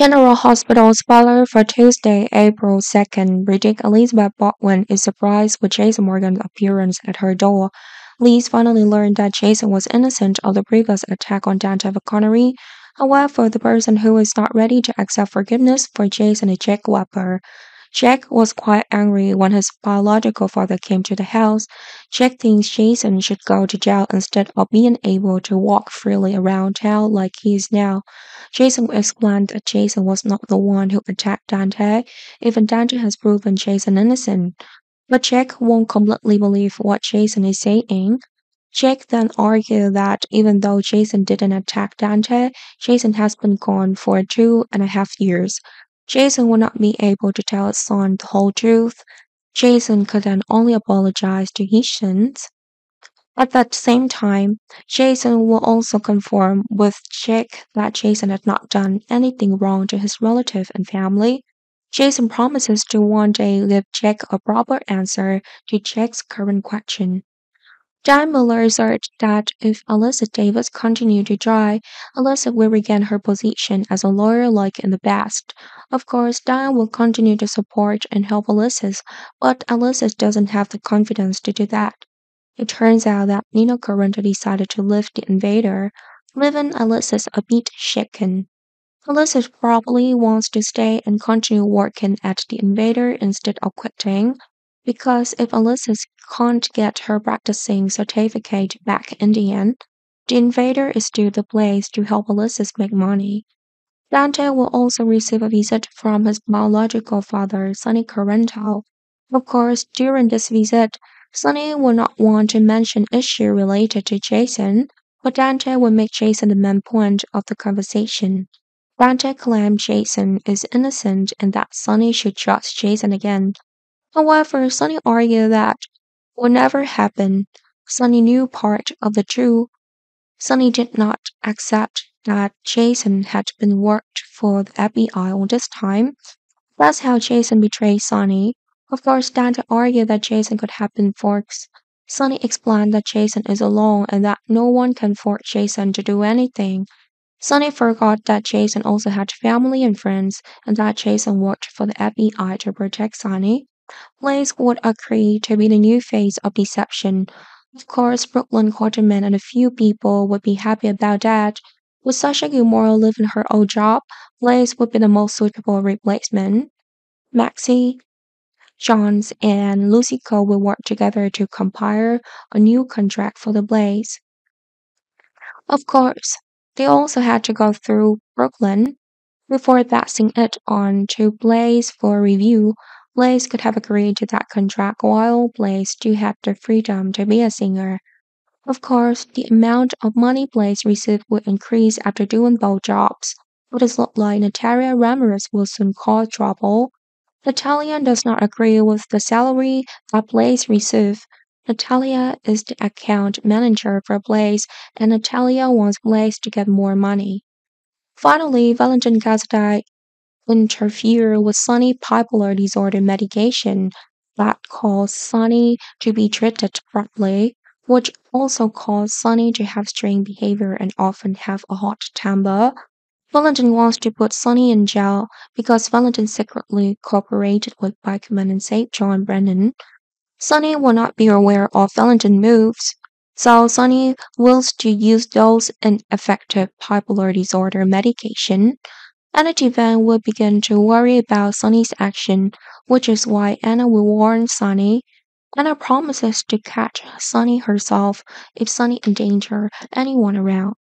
General Hospital spoiler for Tuesday, April 2nd. British Elizabeth Baldwin is surprised with Jason Morgan's appearance at her door. Liz finally learned that Jason was innocent of the previous attack on Dante Falconeri. However, the person who is not ready to accept forgiveness for Jason is Jack Webber. Jack was quite angry when his biological father came to the house. Jack thinks Jason should go to jail instead of being able to walk freely around town like he is now. Jason explained that Jason was not the one who attacked Dante, even Dante has proven Jason innocent. But Jack won't completely believe what Jason is saying. Jack then argued that even though Jason didn't attack Dante, Jason has been gone for two and a half years. Jason would not be able to tell his son the whole truth. Jason could then only apologize to his sins. At that same time, Jason will also confirm with Jack that Jason had not done anything wrong to his relative and family. Jason promises to one day give Jack a proper answer to Jack's current question. Diane Miller asserts that if Alexis Davis continues to try, Alexis will regain her position as a lawyer like in the past. Of course, Diane will continue to support and help Alexis, but Alexis doesn't have the confidence to do that. It turns out that Nina Caranta decided to leave the invader, leaving Alexis a bit shaken. Alexis probably wants to stay and continue working at the invader instead of quitting. Because if Alexis can't get her practicing certificate back in the end, the invader is still the place to help Alexis make money. Dante will also receive a visit from his biological father, Sonny Corinthos. Of course, during this visit, Sonny will not want to mention issue related to Jason, but Dante will make Jason the main point of the conversation. Dante claims Jason is innocent and that Sonny should trust Jason again. However, Sonny argued that would never happen. Sonny knew part of the truth. Sonny did not accept that Jason had been worked for the FBI all this time. That's how Jason betrayed Sonny. Of course, Dante argued that Jason could have been forced. Sonny explained that Jason is alone and that no one can force Jason to do anything. Sonny forgot that Jason also had family and friends and that Jason worked for the FBI to protect Sonny. Blaze would agree to be the new face of deception. Of course, Brook Lynn Quartermaine and a few people would be happy about that. With Sasha Gilmore leaving her old job, Blaze would be the most suitable replacement. Maxie, Jones, and Lucy Coe will work together to compile a new contract for the Blaze. Of course, they also had to go through Brook Lynn before passing it on to Blaze for review. Blaze could have agreed to that contract while Blaze still had the freedom to be a singer. Of course, the amount of money Blaze received would increase after doing both jobs, but it looked like Natalia Ramirez will soon cause trouble. Natalia does not agree with the salary that Blaze received. Natalia is the account manager for Blaze, and Natalia wants Blaze to get more money. Finally, Valentin Cassadine interfere with Sonny bipolar disorder medication that caused Sonny to be treated properly, which also caused Sonny to have strange behavior and often have a hot temper. Valentin wants to put Sonny in jail because Valentin secretly cooperated with Bachman and saved John Brennan. Sonny will not be aware of Valentin's moves, so Sonny wills to use those ineffective bipolar disorder medication. Anna Devane will begin to worry about Sonny's action, which is why Anna will warn Sonny. Anna promises to catch Sonny herself if Sonny endangers anyone around.